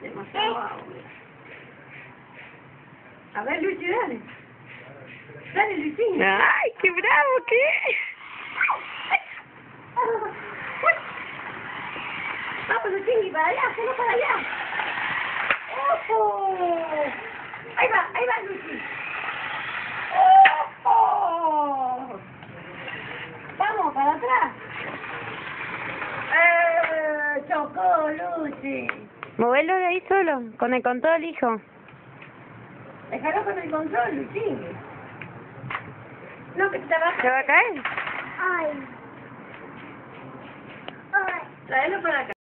Demasiado agua. A ver, Luchi, dale. Dale, Luisín. ¡Ay, qué bravo, qué! Vamos, Luisín, para allá, solo para allá. ¡Ojo! Ahí va, ahí va, Luchi. ¡Ojo! Vamos, para atrás. ¡Eh! Chocó, Luchi. Movelo de ahí solo, con el control, hijo. Déjalo con el control, Luchi. No, que te va a ¿Se va a caer? Ay. Ay. Tráelo para acá.